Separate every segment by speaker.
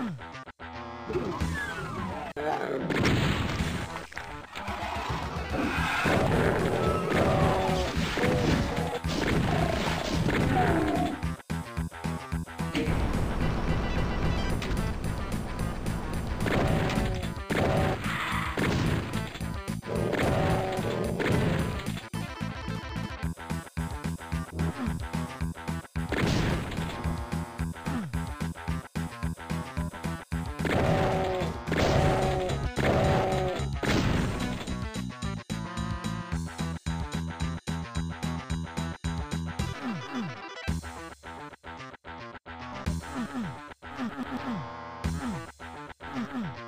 Speaker 1: Oh,
Speaker 2: Mm-hmm.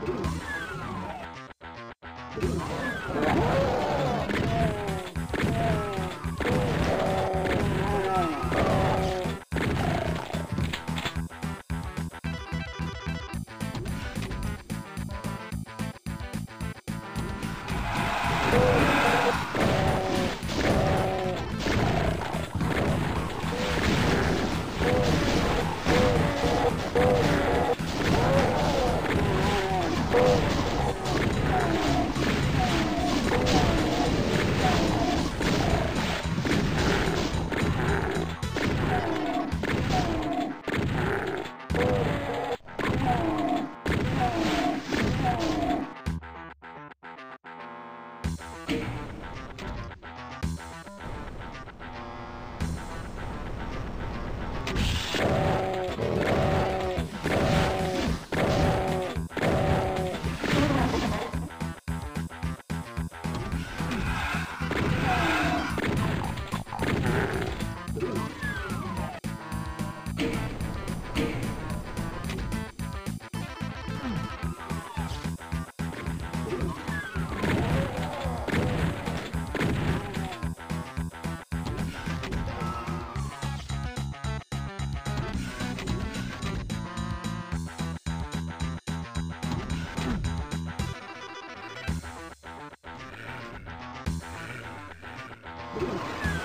Speaker 3: Thank you. Ooh.